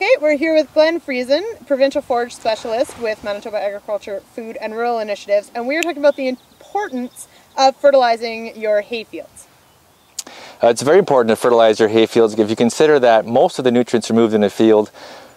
right, we're here with Glenn Friesen, Provincial Forage Specialist with Manitoba Agriculture, Food and Rural Initiatives, and we are talking about the importance of fertilizing your hayfields. Uh, it's very important to fertilize your hay fields if you consider that most of the nutrients removed in the field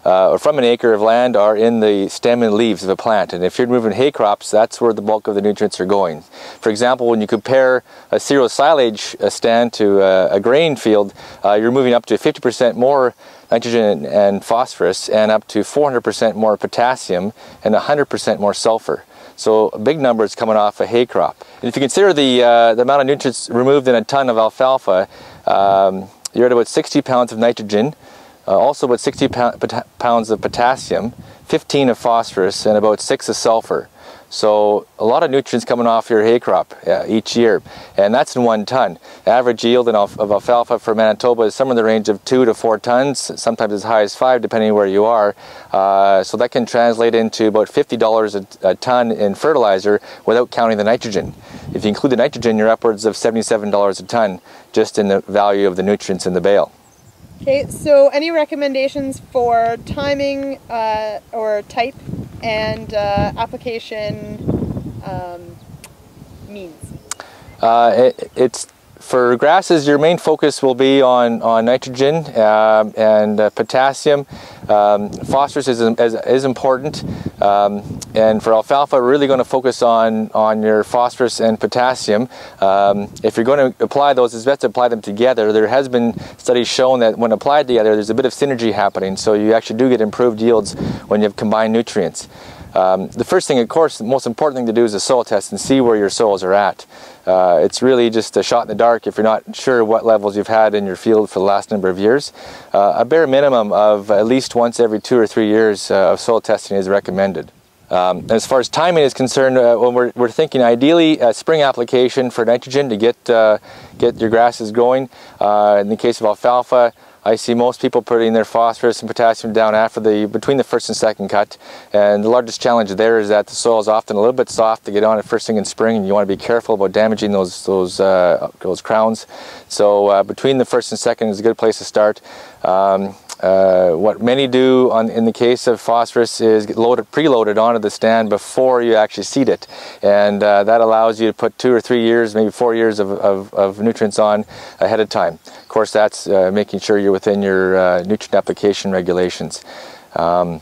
uh, or from an acre of land are in the stem and leaves of a plant. And if you're moving hay crops, that's where the bulk of the nutrients are going. For example, when you compare a cereal silage uh, stand to a, a grain field, uh, you're moving up to 50% more nitrogen and phosphorus and up to 400% more potassium and 100% more sulfur. So a big numbers coming off a hay crop. And if you consider the, uh, the amount of nutrients removed in a ton of alfalfa, um, you're at about 60 pounds of nitrogen, uh, also about 60 pounds of potassium, 15 of phosphorus, and about 6 of sulfur. So a lot of nutrients coming off your hay crop uh, each year, and that's in one ton. Average yield of alfalfa for Manitoba is somewhere in the range of two to four tons, sometimes as high as five, depending where you are. Uh, so that can translate into about $50 a, a, ton in fertilizer without counting the nitrogen. If you include the nitrogen, you're upwards of $77 a ton just in the value of the nutrients in the bale. Okay, so any recommendations for timing uh, or type and uh, application um, means? Uh, it, it's for grasses, your main focus will be on, on nitrogen uh, and uh, potassium. Um, phosphorus is, is, is important. Um, and for alfalfa, we're really going to focus on, on your phosphorus and potassium. Um, if you're going to apply those, it's best to apply them together. There has been studies shown that when applied together, there's a bit of synergy happening. So you actually do get improved yields when you have combined nutrients. Um, the first thing, of course, the most important thing to do is a soil test and see where your soils are at. Uh, it's really just a shot in the dark if you're not sure what levels you've had in your field for the last number of years. Uh, a bare minimum of at least once every two or three years uh, of soil testing is recommended. Um, as far as timing is concerned, uh, when we're, we're thinking ideally a spring application for nitrogen to get, uh, get your grasses going. Uh, in the case of alfalfa, I see most people putting their phosphorus and potassium down after the between the first and second cut. And the largest challenge there is that the soil is often a little bit soft to get on it first thing in spring and you want to be careful about damaging those those uh, those crowns. So uh, between the first and second is a good place to start. Um, uh, what many do on, in the case of phosphorus is get loaded, preloaded onto the stand before you actually seed it. And uh, that allows you to put two or three years, maybe four years of, of, of nutrients on ahead of time. Of course, that's uh, making sure you're within your uh, nutrient application regulations. Um,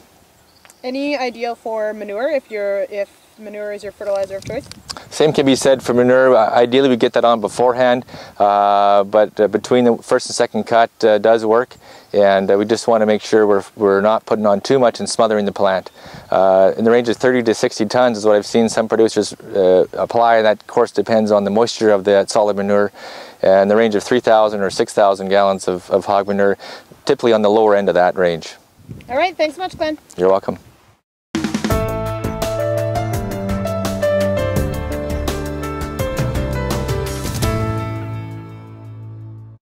Any ideal for manure if you're if manure is your fertilizer of choice? Same can be said for manure. Uh, ideally, we get that on beforehand, uh, but uh, between the first and second cut uh, does work, and uh, we just want to make sure we're, we're not putting on too much and smothering the plant. Uh, in the range of 30 to 60 tons is what I've seen some producers apply, and that, of course, depends on the moisture of the solid manure, and the range of 3,000 or 6,000 gallons of, of hog manure, typically on the lower end of that range. All right, thanks so much, Glenn. You're welcome.